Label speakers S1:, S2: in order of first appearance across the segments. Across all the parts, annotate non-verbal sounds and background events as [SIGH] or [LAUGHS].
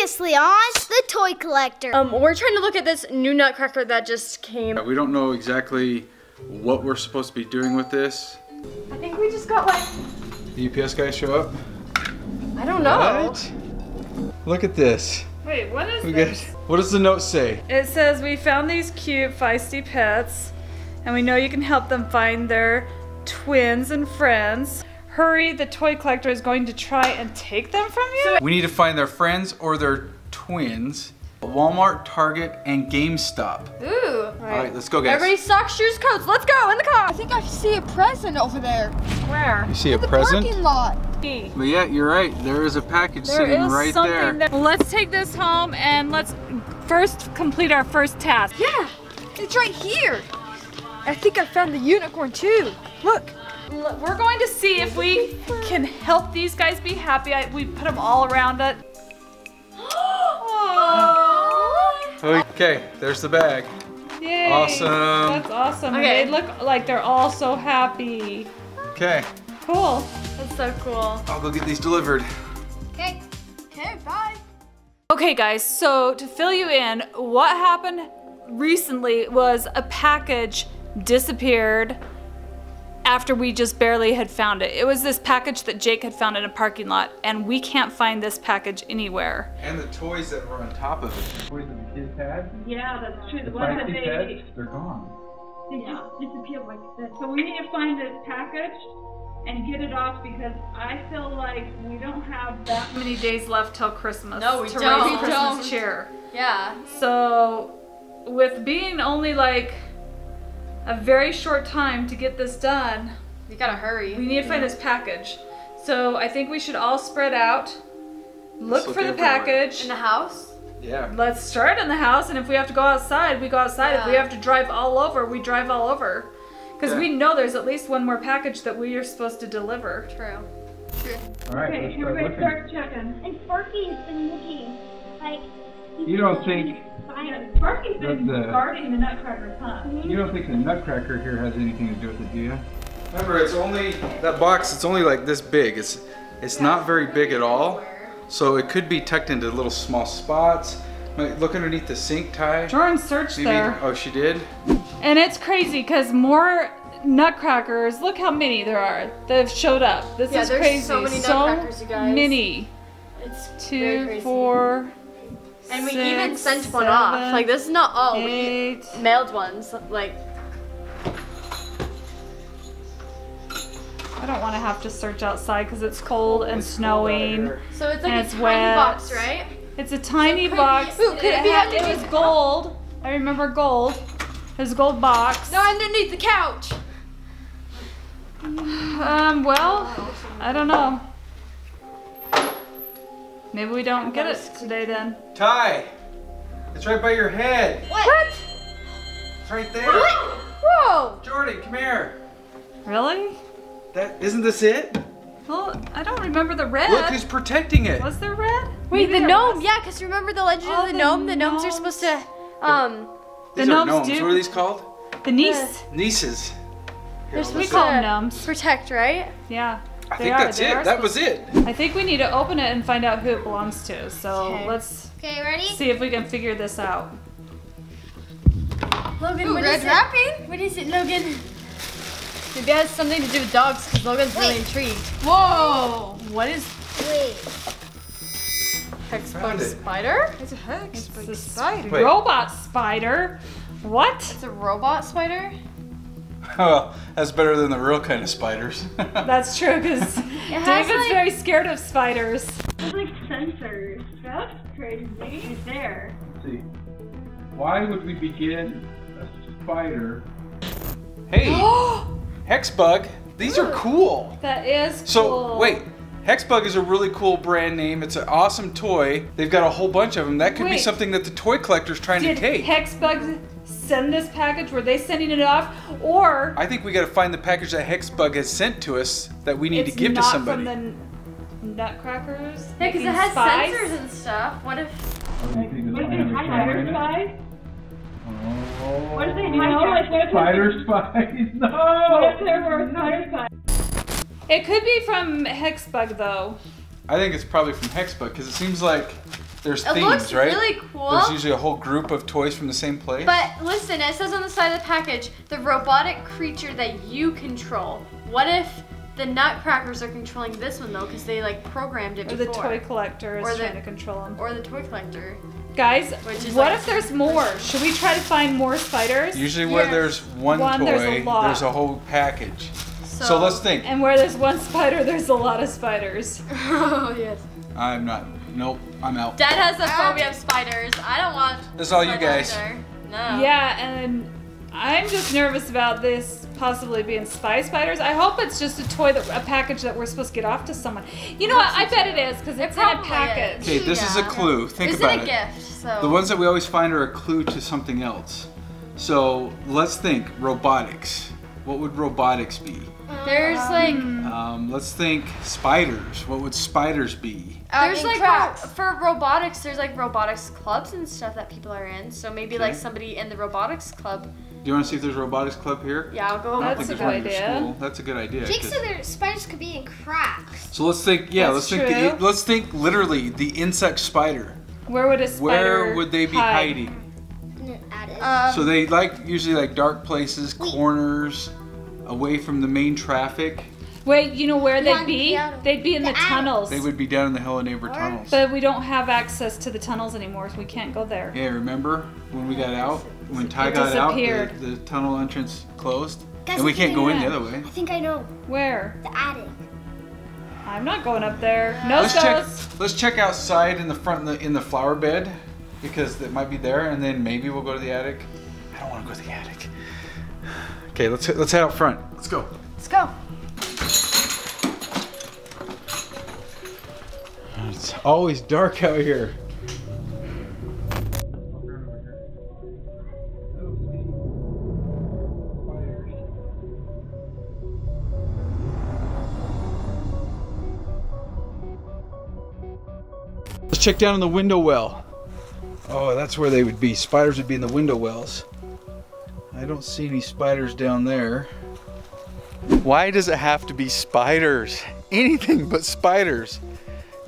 S1: Previously on The Toy Collector.
S2: Um, we're trying to look at this new nutcracker that just came.
S3: We don't know exactly what we're supposed to be doing with this.
S2: I think we just got like,
S3: The UPS guys show up.
S2: I don't know.
S3: What? Look at this.
S4: Wait, what is
S3: We got,
S4: this?
S3: what does the note say?
S4: It says we found these cute feisty pets and we know you can help them find their twins and friends. Hurry, the toy collector is going to try and take them from you?
S3: We need to find their friends or their twins. Walmart, Target, and GameStop.
S2: Ooh.
S3: All right, let's go, guys.
S2: Everybody socks, shoes, coats. Let's go in the car.
S5: I think I see a present over there.
S4: Where?
S3: You see a
S5: The
S3: present?
S5: parking lot.
S3: But yeah, you're right. There is a package
S4: There
S3: sitting
S4: is
S3: right
S4: something
S3: there.
S4: there. Well, let's take this home and let's first complete our first task.
S5: Yeah, it's right here. I think I found the unicorn too. Look.
S4: L- We're going to see if we can help these guys be happy. I, we put them all around it. [GASPS] Oh.
S3: Okay, there's the bag.
S4: Yay!
S3: Awesome.
S4: That's awesome. And
S2: Okay.
S4: They look like they're all so happy.
S3: Okay,
S4: Cool.
S2: That's so cool.
S3: I'll go get these delivered.
S5: Okay. Okay, bye.
S4: Okay, guys, so to fill you in, what happened recently was a package disappeared after we just barely had found it. It was this package that Jake had found in a parking lot, and we can't find this package anywhere.
S3: And the toys that were on top of it. The toys that the kids had?
S6: Yeah, that's true. The
S3: The
S6: ones that
S3: feisty
S6: they,
S3: pets, they're gone.
S6: they just disappeared like that. So we need to find this package and get it off because I feel like we don't have that
S4: many days left till Christmas?
S2: No, we
S4: to
S2: don't.
S4: raise
S2: We
S4: Christmas
S2: don't.
S4: cheer.
S2: Yeah.
S4: So, with being only like a very short time to get this done,
S2: We gotta hurry.
S4: we need to find this package. So, I think we should all spread out, look
S3: look
S4: for the package.
S2: in the house.
S3: Yeah.
S4: Let's start in the house, and if we have to go outside, we go outside. If we have to drive all over, we drive all over. Because we know there's at least one more package that we are supposed to deliver.
S2: True.
S3: All right,
S6: Okay,
S3: let's start
S6: everybody
S3: looking.
S6: start checking.
S1: And Sparky's been looking like.
S3: You don't think
S6: Yeah, Sparky's been
S3: But the-
S6: guarding the Nutcracker, huh? Mm-hmm.
S3: you don't think the Nutcracker here has anything to do with it, do you? Remember, it's only that box. It's only like this big. It's it's not very big at all. So it could be tucked into little small spots. Look underneath the sink, Ty.
S4: Jordan searched
S3: Maybe-
S4: there.
S3: Oh, she did.
S4: And it's crazy because more nutcrackers, look how many there are that have showed up. This
S2: Yeah,
S4: is
S2: there's
S4: crazy.
S2: so many nutcrackers, you guys.
S4: many.
S2: It's very
S4: Two,
S2: crazy.
S4: four,
S2: And we
S4: six,
S2: even sent one off. Like this is not all. We mailed ones. Like
S4: I don't want to have to search outside because it's cold and snowing.
S2: so it's like
S4: And
S2: a
S4: it's
S2: tiny
S4: wet.
S2: box, right?
S4: It's a tiny
S2: could-
S4: box.
S2: Ooh, could it be
S4: had- it was [LAUGHS] gold. I remember gold. It was a gold box.
S2: No, underneath the couch. [SIGHS]
S4: Um, well, I don't know. Maybe we don't get it today then.
S3: Ty, it's right by your head.
S2: What? what?
S3: It's right there. What?
S2: Whoa!
S3: Jordan, come here.
S4: Really?
S3: That isn't this it?
S4: Well, I don't remember the red.
S3: Look who's protecting it.
S4: Was there red?
S2: Wait,
S4: Maybe
S2: the gnome.
S4: was.
S2: Yeah, because remember the legend
S4: Oh,
S2: of the,
S4: the
S2: gnome? The gnomes are supposed to, um,
S4: The
S3: These are
S4: gnomes
S3: gnomes.
S4: do.
S3: What are these called?
S4: The niece.
S3: Nieces.
S2: they're
S4: We
S2: supposed
S4: call
S2: to
S4: them gnomes.
S2: protect, right?
S4: Yeah.
S3: I
S4: they
S3: think
S4: are.
S3: that's
S4: They
S3: it. That was it.
S4: I think we need to open it and find out who it belongs to. So
S2: Okay.
S4: let's
S1: Okay, ready?
S4: see if we can figure this out.
S2: Logan,
S5: Ooh,
S2: what
S5: red
S2: is
S5: wrapping?
S2: it? What is it, Logan? Maybe it has something to do with dogs because Logan's really intrigued.
S5: Whoa. What is
S1: Wait.
S2: Hexbug
S3: Found it.
S2: spider?
S5: it's a hex?
S4: It's a
S5: spider.
S3: Wait.
S4: robot spider. What?
S2: It's a robot spider?
S3: Well, that's better than the real kind of spiders. [LAUGHS]
S4: That's true because David's
S2: like-
S4: very scared of spiders.
S6: It's like sensors. That's crazy. It's there.
S3: see. Why would we begin a spider? Hey, [GASPS] Hexbug. These are cool.
S4: That is
S3: So
S4: cool.
S3: So, wait, Hexbug is a really cool brand name. It's an awesome toy. They've got a whole bunch of them. That could be something that the toy collector's trying to take.
S4: Hexbug send this package? Were they sending it off, or
S3: I think we got to find the package that Hexbug has sent to us that we need to give to somebody.
S4: from the n- Nutcrackers?
S2: Yeah, because it has
S4: spies?
S2: sensors and stuff. What if.
S6: What if they spider spies?
S3: Oh.
S6: What if they, you know, like what if
S3: Spider spies? [LAUGHS]
S6: What
S3: No!
S6: if there were spider spies?
S4: It could be from Hexbug though.
S3: I think it's probably from Hexbug because it seems like there's
S2: It
S3: themes,
S2: looks
S3: right?
S2: really cool.
S3: There's usually a whole group of toys from the same place.
S2: But listen, it says on the side of the package, the robotic creature that you control. What if the nutcrackers are controlling this one though, because they like programmed it
S4: Or the toy collector is
S2: Or the-
S4: trying to control him.
S2: or the toy collector.
S4: Guys, what
S2: like-
S4: if there's more? Should we try to find more spiders?
S3: usually where
S2: Yes.
S3: there's one,
S4: One,
S3: toy,
S4: there's a lot.
S3: there's a whole package.
S2: So,
S3: So let's think.
S4: And where there's one spider, there's a lot of spiders. [LAUGHS]
S2: oh yes.
S3: I'm not. Nope. I'm out.
S2: Dad has a phobia of spiders. I don't want.
S3: That's all you guys.
S2: either. No.
S4: Yeah, and I'm just nervous about this possibly being spy spiders. I hope it's just a toy that a package that we're supposed to get off to someone. You know what? I bet it is because it's in a package.
S3: Okay, this is a clue. Think
S2: This
S3: about
S2: is a
S3: it.
S2: gift, so.
S3: The ones that we always find are a clue to something else. So let's think robotics. What would robotics be?
S2: There's like
S3: Um, let's think spiders. What would spiders be?
S2: There's like
S5: tracks.
S2: ro- for robotics there's like robotics clubs and stuff that people are in. So maybe like somebody in the robotics club.
S3: Do you want to see if there's a robotics club here?
S2: Yeah, I'll go.
S3: I don't
S4: That's
S3: think
S4: a
S3: there's
S4: good
S3: one
S4: idea.
S3: school. That's a good idea.
S1: Jake
S3: 'cause-
S1: said their spiders could be in cracks.
S3: So let's think. Yeah,
S4: That's
S3: let's think.
S4: true.
S3: let's think literally the insect spider.
S4: Where would a spider
S3: Where would they be
S4: hide?
S3: hiding?
S1: In an attic.
S2: Um,
S3: So they like usually like dark places, corners, away from the main traffic.
S4: Wait, you know where they'd be? They'd be in the,
S1: The
S4: tunnels.
S3: They would be down in the Hello Neighbor tunnels.
S4: But we don't have access to the tunnels anymore, so we can't go there.
S3: Yeah, remember when we got out? When Ty
S4: It
S3: got out, the, the tunnel entrance closed,
S1: Guys,
S3: and we can't go in the other way.
S1: I think I know.
S4: Where?
S1: The attic.
S4: I'm not going up there. No
S3: Let's check. Let's check outside in the front in the, in the flower bed because it might be there, and then maybe we'll go to the attic. I don't want to go to the attic. [SIGHS] Okay, let's let's head out front. Let's go.
S2: let's go.
S3: It's always dark out here. Let's check down in the window well. Oh, that's where they would be. Spiders would be in the window wells. I don't see any spiders down there. Why does it have to be spiders? [LAUGHS] Anything but spiders.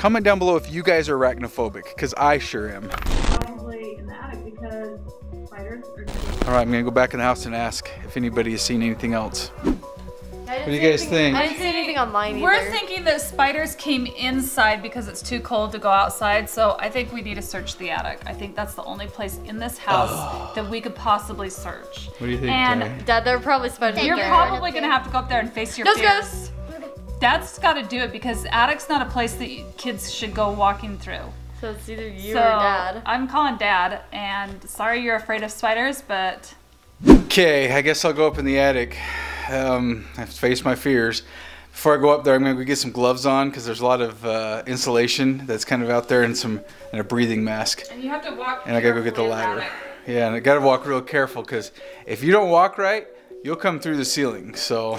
S3: Comment down below if you guys are arachnophobic, because I sure am.
S6: Probably in the attic because spiders are.
S3: All right, I'm gonna go back in the house and ask if anybody has seen anything else.
S2: What
S3: do you guys think?
S2: I didn't see anything online either.
S4: We're thinking that spiders came inside because it's too cold to go outside, so I think we need to search the attic. I think that's the only place in this house that we could possibly search.
S3: What do you think,
S4: And
S3: Ty?
S2: Dad, there are probably spiders.
S4: You're probably gonna have to go up there and face your
S2: Ghost,
S4: fears.
S2: ghost.
S4: Dad's got to do it because attic's not a place that kids should go walking through.
S2: So it's either you
S4: so
S2: or Dad.
S4: I'm calling Dad, and sorry you're afraid of spiders, but
S3: Okay, I guess I'll go up in the attic. Um, I have to face my fears. Before I go up there, I'm gonna go get some gloves on because there's a lot of uh, insulation that's kind of out there and some and a breathing mask.
S4: and you have to walk.
S3: And I gotta go get the ladder.
S4: it.
S3: Yeah, and I gotta walk real careful because if you don't walk right, you'll come through the ceiling. So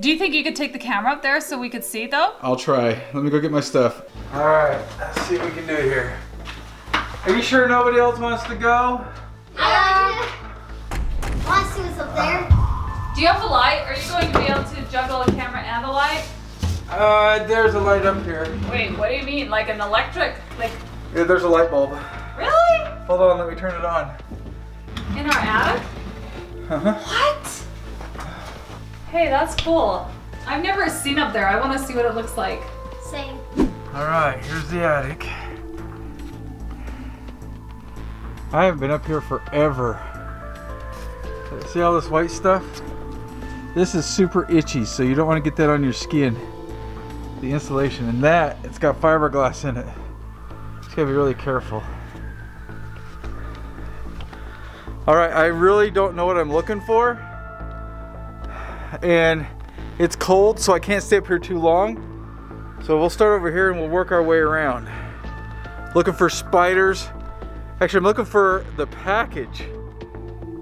S4: Do you think you could take the camera up there so we could see though?
S3: I'll try. Let me go get my stuff. All right, let's see what we can do here. Are you sure nobody else wants to go?
S1: Yeah. Want to see what's up there?
S4: Do you have a light? Are you going to be able to juggle a camera and a light?
S3: Uh, there's a light up here.
S4: Wait, what do you mean? Like an electric? Like
S3: Yeah, there's a light bulb.
S4: really?
S3: Hold on, let me turn it on.
S4: In our attic?
S3: Uh-huh.
S4: What? Hey, that's cool. I've never seen up there. I want to see what it looks like.
S1: Same.
S3: All right, here's the attic. I haven't been up here forever. See all this white stuff? This is super itchy, so you don't want to get that on your skin. The insulation and that, it's got fiberglass in it. Just gotta be really careful. All right, I really don't know what I'm looking for. And it's cold, so I can't stay up here too long. So we'll start over here and we'll work our way around. Looking for spiders. Actually, I'm looking for the package.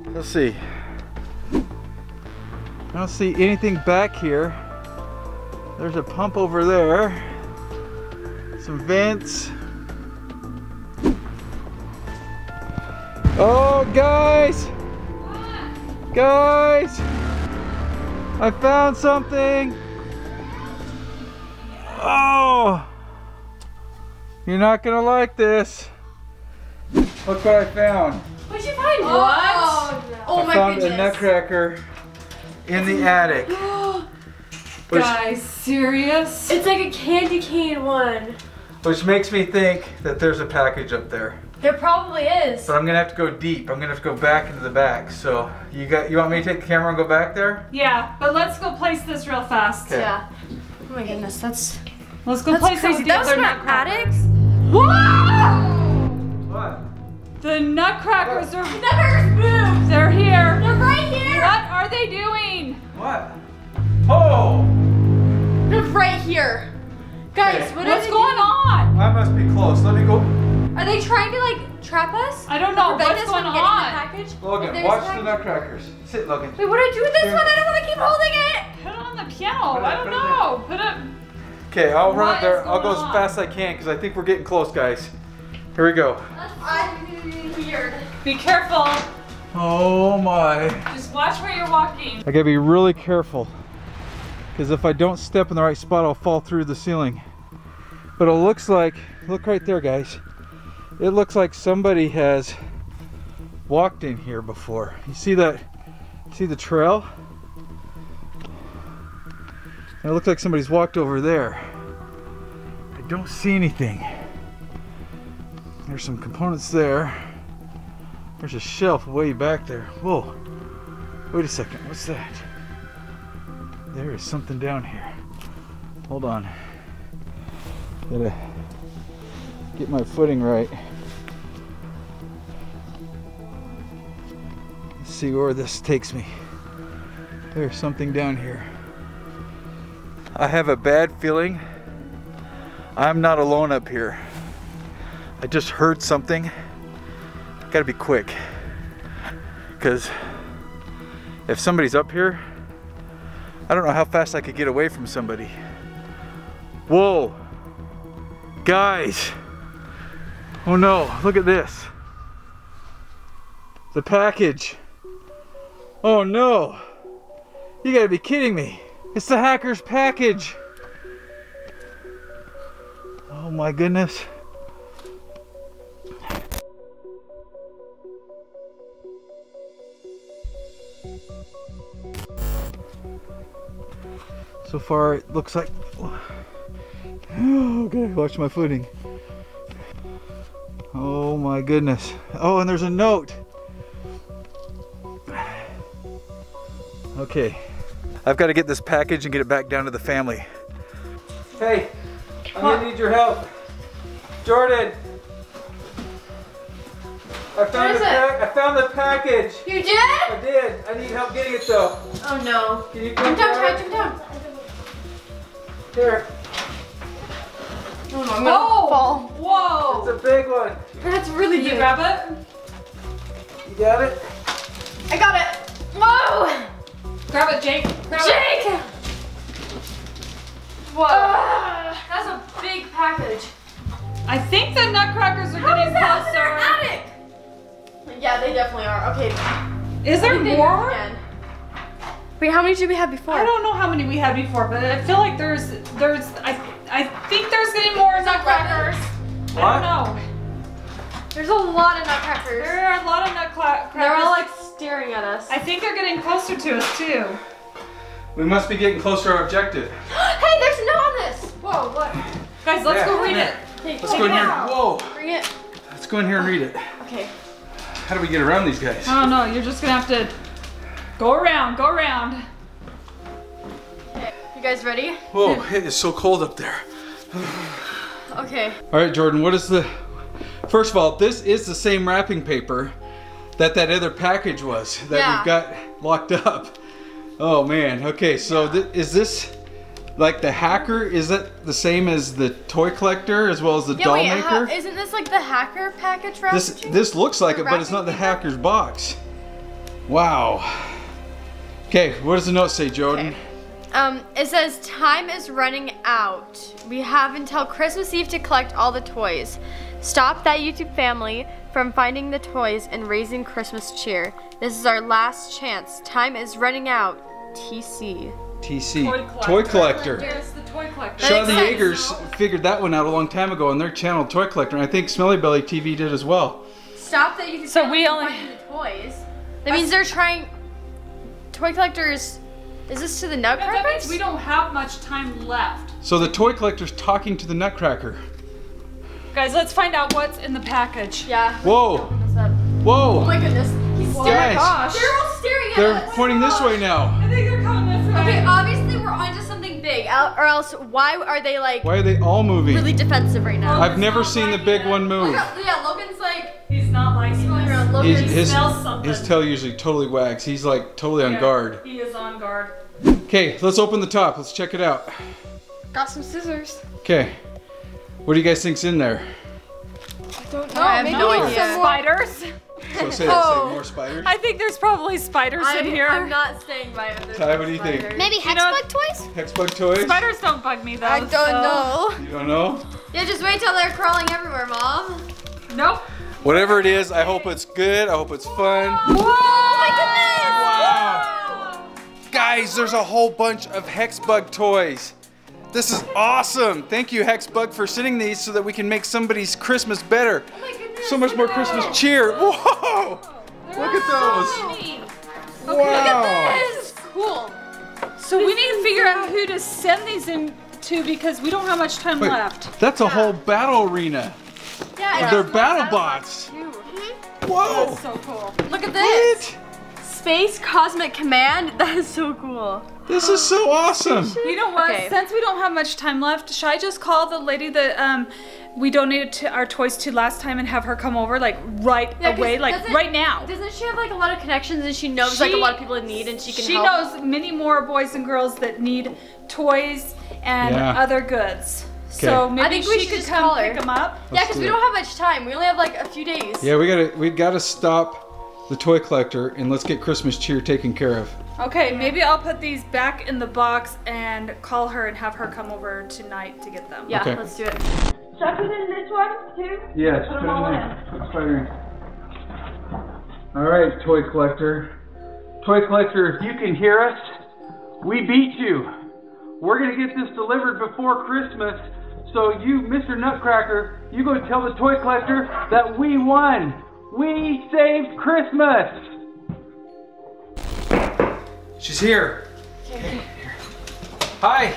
S3: Let's see. I don't see anything back here. There's a pump over there. Some vents. Oh, guys! Guys! I found something! Oh! You're not gonna like this. Look what I found.
S2: What'd you find?
S4: What?
S2: Oh
S3: I oh
S2: my
S3: found a nutcracker in the attic. [GASPS] Which,
S4: Guys, serious?
S2: It's like a candy cane one.
S3: which makes me think that there's a package up there.
S2: There probably is.
S3: But I'm gonna have to go deep. I'm gonna have to go back into the back. So you got you want me to take the camera and go back there?
S4: Yeah, but let's go place this real fast.
S3: Okay.
S2: Yeah. Oh my goodness, that's
S4: Let's go
S2: that's
S4: place
S2: crazy.
S4: it with
S2: That
S4: the
S2: was
S4: other nutcrackers.
S2: attics.
S3: What?
S4: The nutcrackers are
S2: Nutcrackers moved.
S4: they're here.
S2: They're right here.
S4: What are they doing?
S3: What? Oh!
S2: They're right here. Guys,
S3: Okay.
S2: what
S4: What's going on?
S3: I must be close. Let me go.
S2: Doing? Are they trying to like trap us?
S4: I don't know.
S2: Prevent
S4: What's
S2: us
S4: going
S2: from getting the
S4: on?
S2: package? If
S3: Logan, watch the nutcrackers. Sit, Logan.
S2: Wait, what do I do with this
S3: Here.
S2: one? I don't want to keep holding it.
S4: Put it on the piano.
S3: Put it-
S4: I don't
S3: put it
S4: know. Put it.
S3: Okay, I'll run up there. I'll go
S4: going
S3: as fast as I can because I think we're getting close, guys. Here we go.
S2: I'm weird.
S4: Be careful.
S3: Oh my.
S4: Just watch where you're walking.
S3: I gotta be really careful because if I don't step in the right spot, I'll fall through the ceiling. But it looks like, look right there, guys. It looks like somebody has walked in here before. You see that? See the trail? And it looks like somebody's walked over there. I don't see anything. There's some components there. There's a shelf way back there. Whoa. Wait a second, what's that? There is something down here. Hold on. Gotta get my footing right. See where this takes me. There's something down here. I have a bad feeling I'm not alone up here. I just heard something. Gotta be quick. Because if somebody's up here, I don't know how fast I could get away from somebody. Whoa. Guys. Oh no, look at this. The package. Oh no. You gotta be kidding me. It's the hacker's package. Oh my goodness. So far, it looks like. Oh, [SIGHS] okay, watch my footing. Oh my goodness. Oh, and there's a note. Okay. I've got to get this package and get it back down to the family. Hey, I'm gonna need your help. Jordan! I found,
S2: is
S3: the
S2: it?
S3: pack- I found the package.
S2: You did?
S3: I did. I need help getting it though.
S2: Oh no.
S3: Can you come
S2: down,
S3: grab
S2: Ty,
S3: it?
S2: jump down.
S3: Here.
S2: Oh no, I'm gonna
S4: Oh!
S2: fall.
S4: Whoa!
S3: It's a big one.
S2: That's really
S4: Did you
S2: big.
S4: grab it?
S3: You got it?
S2: I got it. Whoa!
S4: Grab it, Jake. Grab it.
S2: Jake! Whoa. Ah. That's a big package.
S4: I think the nutcrackers are
S2: How
S4: getting
S2: is that in
S4: closer.
S2: our attic? Yeah, they definitely are. Okay.
S4: Is there
S2: I think they
S4: more?
S2: Wait, how many did we have before?
S4: I don't know how many we had before, but I feel like there's there's I I think there's getting more nutcrackers.
S3: What?
S4: I don't know.
S2: There's a lot of nutcrackers.
S4: There are a lot of nutcrackers.
S2: They're all like staring at us.
S4: I think they're getting closer to us too.
S3: We must be getting closer to our objective. [GASPS]
S2: hey, there's a note on this. Whoa, what?
S4: Guys, let's
S3: Yeah,
S4: go read it.
S2: Take,
S3: Let's
S2: take
S3: go in here. Whoa.
S2: Bring it.
S3: Let's go in here and read it.
S2: Okay.
S3: How do we get around these guys?
S4: Oh, I don't know. You're just gonna have to go around, go around. Okay.
S2: You guys ready?
S3: Whoa, it is so cold up there. [SIGHS]
S2: Okay.
S3: All right, Jordan, what is the. First of all, this is the same wrapping paper that that other package was that
S2: Yeah.
S3: we've got locked up. Oh man, okay, so thi- is this like the hacker? Is that the same as the toy collector as well as the
S2: Yeah,
S3: doll
S2: wait,
S3: maker?
S2: isn't this like the hacker package
S3: this this looks like
S2: the
S3: it, but it's not the
S2: paper?
S3: hacker's box. Wow. Okay, what does the note say, Jordan?
S2: Okay. Um, it says time is running out. We have until Christmas Eve to collect all the toys. Stop that YouTube family from finding the toys and raising Christmas cheer. This is our last chance. Time is running out. TC.
S3: TC.
S4: Toy collector.
S3: Toy collector.
S4: There's the toy toy collector.
S3: Shaw the
S2: makes
S3: Yeagers figured that one out a long time ago on their channel, Toy Collector, and I think Smelly Belly TV did as well.
S2: Stop that YouTube
S4: So
S2: family
S4: we only-
S2: finding the toys. That means they're trying. Toy collectors. Is this to the
S4: That means we don't have much time left.
S3: So the Toy Collector's talking to the Nutcracker.
S4: Guys, let's find out what's in the package.
S2: Yeah.
S3: Whoa!
S2: Open this up. Oh
S3: Whoa!
S2: my goodness. He's oh staring.
S3: Guys,
S2: They're all staring at
S3: they're
S2: us.
S3: pointing this way now.
S4: I think they're coming this way.
S2: Okay, obviously we're onto something big, or else why are they like
S3: Why are they all moving?
S2: really defensive right now?
S3: I've never seen the big one move.
S2: Look yeah, Logan's like
S4: He's not liking
S2: going
S4: this.
S2: around.
S3: He's,
S2: Logan's
S3: his,
S4: smells something.
S3: his tail usually totally wags. He's like totally on
S4: Yeah,
S3: guard.
S4: He is on guard.
S3: Okay, let's open the top. Let's check it out.
S5: Got some scissors.
S3: Okay. What do you guys think's in there?
S5: I don't know.
S2: I have
S5: Maybe
S2: no idea.
S5: more-
S4: Spiders.
S3: So say,
S5: Oh.
S3: say more oh. spiders.
S4: I think there's probably spiders
S2: I,
S4: in here.
S2: I'm not staying by it. There's
S3: Ty,
S2: no
S3: what do you think?
S2: spiders.
S1: Maybe
S4: You know-
S1: Hexbug toys?
S3: Hexbug toys?
S4: Spiders don't bug me though.
S5: I don't
S4: so-
S5: know.
S3: You don't know?
S2: Yeah, just wait till they're crawling everywhere, mom.
S4: Nope.
S3: Whatever it is, I hope it's good. I hope it's fun.
S2: Oh my
S3: Wow! Guys, there's a whole bunch of Hexbug toys. This is awesome. Thank you, Hexbug, for sending these so that we can make somebody's Christmas better.
S2: Oh my goodness.
S3: So much more Christmas cheer. Whoa! Look at those. Wow.
S2: This is cool.
S4: So we need to figure out who to send these in to because we don't have much time
S3: Wait,
S4: left.
S3: that's a whole battle arena.
S2: Yeah,
S3: They're battle bots. Mm-hmm. Whoa!
S4: That's so cool.
S2: Look at this.
S3: What?
S2: Space Cosmic Command. [LAUGHS] That is so cool.
S3: This is so awesome.
S4: You know what?
S2: Okay.
S4: Since we don't have much time left, should I just call the lady that um we donated to our toys to last time and have her come over like right
S2: Yeah, 'cause
S4: away, like right now?
S2: Doesn't she have like a lot of connections and she knows like a lot of people in need and she can
S4: She
S2: help?
S4: knows many more boys and girls that need toys and
S3: Yeah.
S4: other goods. So maybe
S2: I think we
S4: she
S2: should
S4: could
S2: just
S4: come
S2: call her.
S4: pick them up.
S2: Yeah,
S3: Let's
S2: because we don't have much time. We only have like a few days.
S3: Yeah, we gotta we gotta stop the toy collector and let's get Christmas cheer taken care of.
S4: Okay, maybe I'll put these back in the box and call her and have her come over tonight to get them.
S2: Yeah,
S3: Okay.
S2: let's do it.
S6: Should I put in this one too?
S3: Yes,
S6: them all in.
S3: Put spider in. All right, toy collector. Toy collector, if you can hear us, we beat you. We're gonna get this delivered before Christmas. So you, Mr. Nutcracker, you go tell the toy collector that we won. We saved Christmas. She's here. Okay. Hi.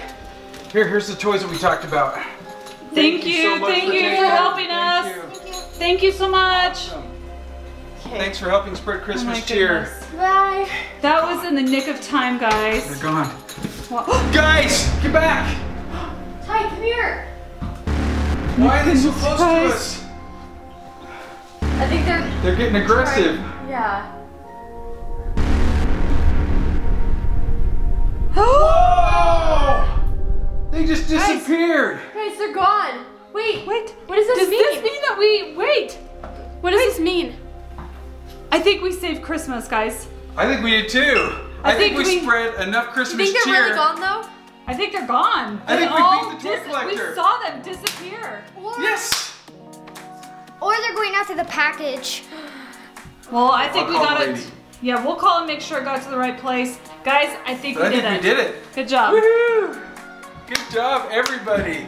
S3: Here, here's the toys that we talked about.
S4: Thank,
S3: you
S4: you,
S3: so
S4: thank
S3: for
S4: you for
S3: them.
S4: helping
S3: Thank
S4: us.
S3: you.
S4: Thank you so much.
S3: Thanks for helping spread
S4: Oh
S3: Christmas
S4: my
S3: cheer.
S2: Bye.
S4: That was in the nick of time, guys.
S3: They're gone.
S4: Wow. [GASPS]
S3: Guys, get back!
S2: Ty, come here.
S3: Why are they so close
S4: guys.
S3: to us?
S2: I think they're
S3: They're getting aggressive.
S2: yeah. [GASPS]
S3: Whoa! They just disappeared.
S2: Guys, they're gone. Wait,
S4: Wait,
S2: what does this
S4: does
S2: mean?
S4: this mean that we wait?
S2: what does this mean?
S4: I think we saved Christmas, guys.
S3: I think we did too. I,
S4: I
S3: think,
S4: think
S3: we,
S4: we-
S3: spread enough Christmas cheer.
S2: You
S3: Christmas
S2: think they're
S3: cheer.
S2: really gone though?
S4: I think they're gone.
S3: I
S4: They
S3: think we beat the toy collector.
S4: We saw them disappear.
S1: Or,
S3: Yes.
S1: Or they're going after the package.
S4: Well, I think
S3: I'll
S4: we got it. Yeah, we'll call and make sure it got to the right place. Guys, I think
S3: But
S4: we
S3: I
S4: did
S3: think
S4: it.
S3: we did it.
S4: Good job.
S3: Woohoo! Good job, everybody.